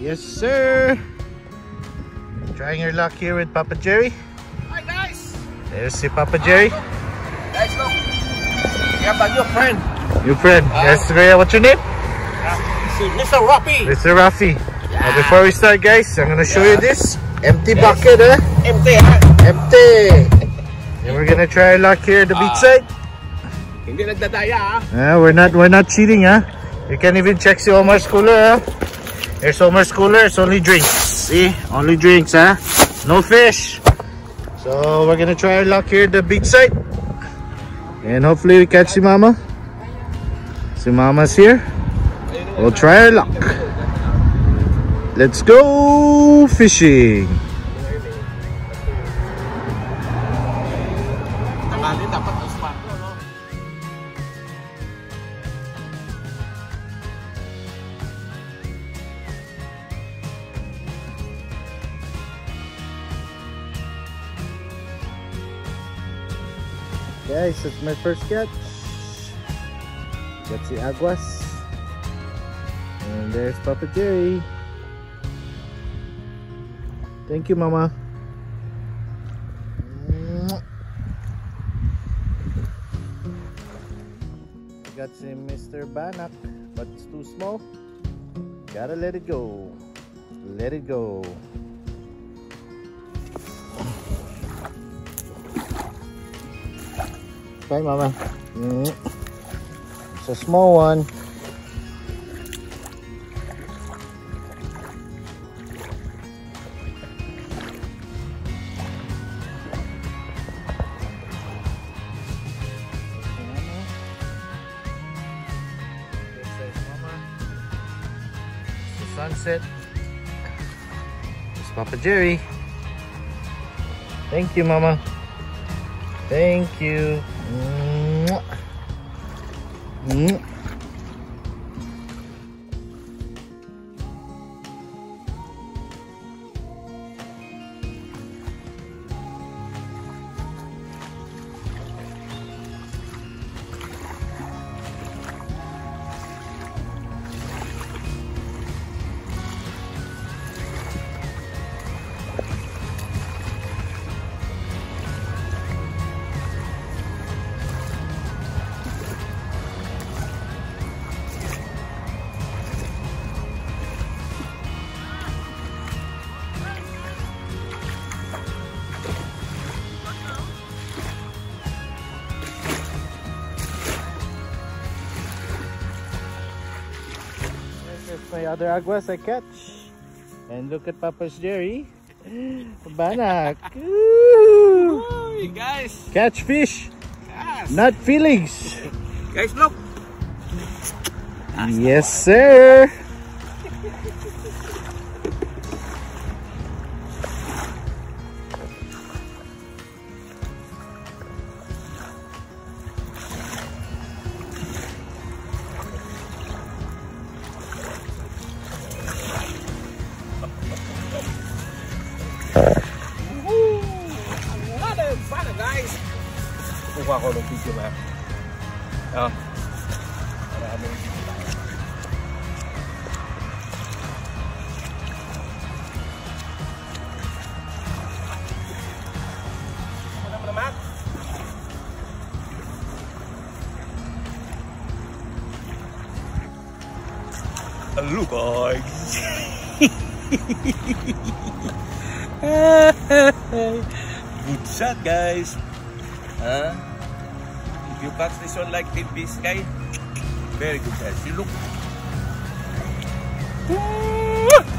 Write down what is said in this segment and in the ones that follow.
Yes, sir. Trying your luck here with Papa Jerry. Hi guys! There's si Papa Jerry. Guys, look! We have a new friend. New friend. Yes, Rhea. What's your name? Si Mr. Rafi. Mr. Rafi. Now, before we start, guys, I'm gonna show you this empty bucket, eh? huh? MT ha? Empty. And we're gonna try our luck here at the beachside. Hindi nagdadaya ha? Uh, we're not we're not cheating, huh? You can even check si Omar's cooler, huh? Here's Omar's cooler. It's only drinks. See? Only drinks, huh? No fish. So we're gonna try our luck here at the beachside. And hopefully we catch si Mama. Si Mama's here. We'll try our luck. Let's go fishing. Guys, it's my first catch. That's the Aguas. And there's Papa Jerry. Thank you, Mama. Got some Mr. Banak, but it's too small. Gotta let it go. Let it go. Bye, Mama. Mm. It's a small one. Sunset. It's Papa Jerry. Thank you, Mama. Thank you. Mwah. Mwah. There's my other aguas I catch. And look at Papa's Jerry. Banak. Ooh. Uy, guys! Catch fish, Yes! not feelings. Guys, look! Yes, sir. Video map. Naman? Hello guys! Good shot guys! Huh? You catch this one like Team Biscay, very good guys. You look.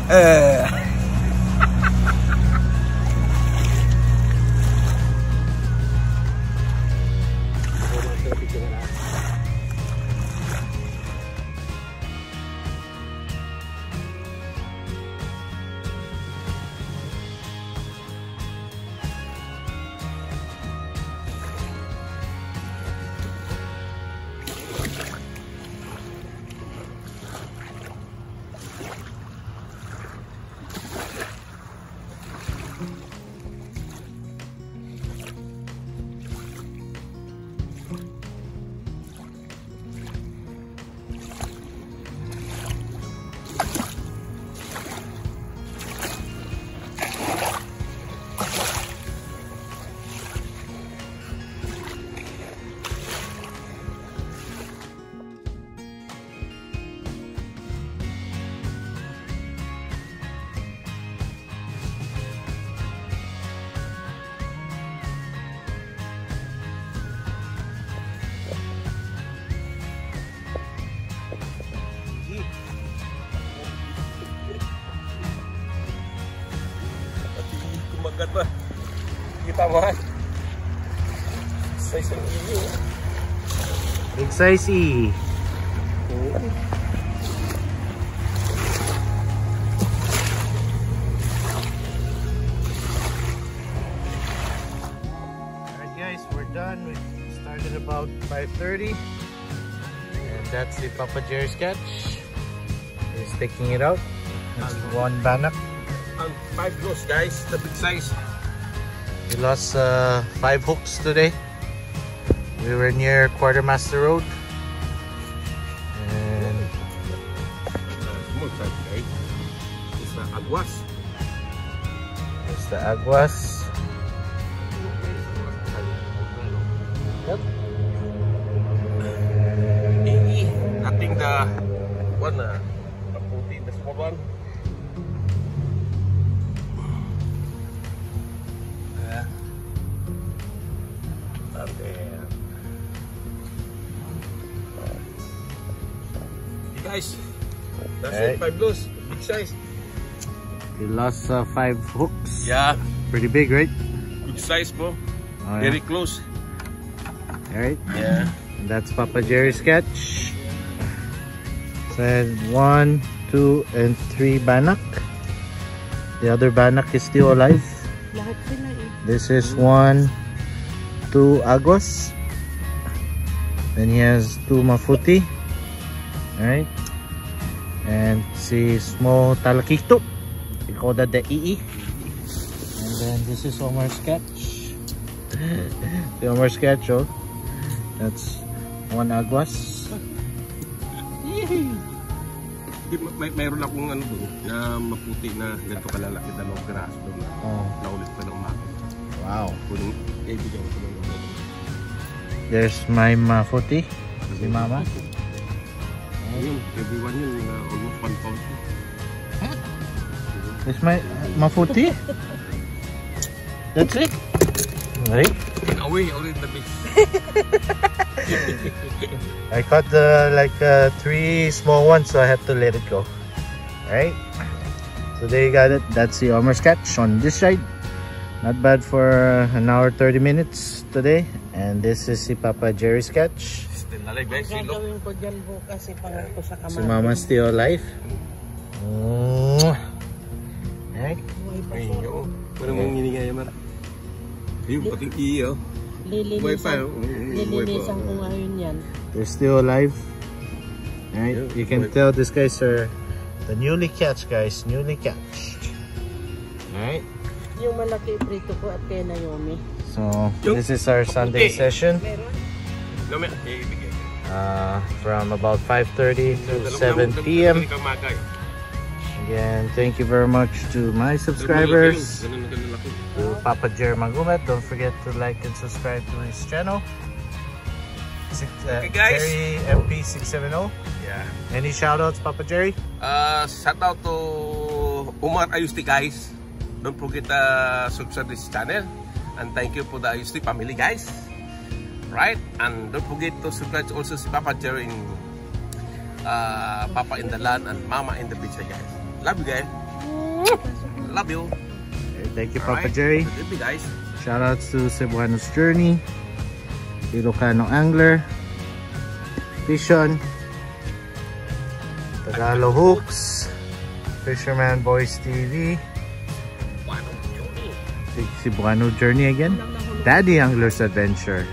Uh. Kita mo? Size ng. Big size E. Alright guys, we're done. We started about 5.30. And that's the Papa Jerry's catch. He's taking it out. That's one banak. Five gross guys, the big size. We lost uh, five hooks today. We were near Quartermaster Road. And. It's the agwas. there's the Aguas. I think the one na the puti, the small one. It, five blows, big size. We lost uh, five hooks. Yeah, Pretty big, right? good size bro. Oh, yeah. Very close. Alright. Yeah. And that's Papa Jerry's catch. Said one, two, and three banak. The other banak is still alive. This is one, two agos. Then he has two mafuti. Alright. And si small talakito. We call that the EE. And then this is Omar's sketch. the Omar sketch, oh. That's one aguas. May, mayroon akong ano doon na maputi na ganito kalalaki dalawang graso doon na Oh, naulit pa ng umaga. wow. Kunin, bigyan ko ng. There's my mafuti. Si mama. Everyone na almost one pound. There's my mafuti. That's it. Right? Away, away the. I caught the like uh, three small ones, so I have to let it go. Alright. So there you got it. That's the Omar sketch on this side. Not bad for an hour 30 minutes today. And this is the Papa Jerry sketch. Still alive, guys. Ang Silo. gagawin ko dyan bukas eh, para ko sa kamay. Si Mama still alive. Pa Ay, siya. oo. Parang mong hiningay naman. Ayun, pating iyo. Lilinisan, oh. Mm, lilinisan ko ngayon yan. They're still alive. Yeah, You can tell these guys are the newly catched guys. Newly catched. Alright. Yung malaki prito ko at kay Naomi. So this is our Sunday session. Meron? Uh, from about 5.30 to Dalawang- 7 p.m. Again, thank you very much to my subscribers, laki yun. Ganun na ganun laki. to Papa Jer Mangubat. Don't forget to like and subscribe to his channel. Six, uh, Okay, guys. Jerry MP670. Yeah. Any shoutouts, Papa Jerry? Uh, shout out to Omar Ajoste guys. Don't forget to subscribe to this channel. And thank you for the Ayusti family guys. Right? And don't forget to subscribe also si Papa Jerry in uh, Papa in the land and Mama in the beach guys. Love you guys. Love you. Okay, Thank you, Papa Alright? Jerry. Good evening, guys. Shoutouts to Cebuano's Journey, Ilocano Angler, Fishon, Tagalog Hooks, Fisherman Boys TV, Big Cebuano Journey again, Daddy Angler's Adventure,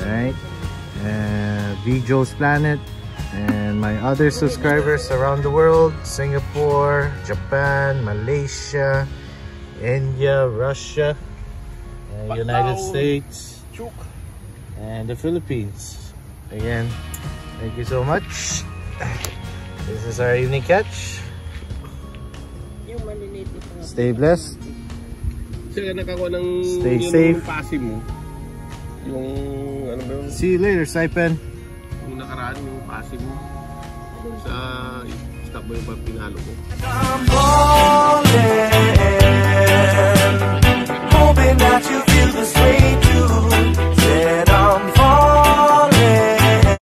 right? Uh, VJo's Planet, and my other subscribers around the world, Singapore, Japan, Malaysia, India, Russia, uh, United States, and the Philippines. Again, thank you so much. This is our unique catch. Yung maliliit ito nga. Stay blessed. Sila nakakuha ng Stay safe. Yung ano ba yun? See you later, Saipen. Yung nakaraan, yung passing mo. Sa stock ba yung pinalo ko? I'm balling, hoping that you feel this way too. Said